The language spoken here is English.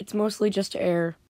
It's mostly just air.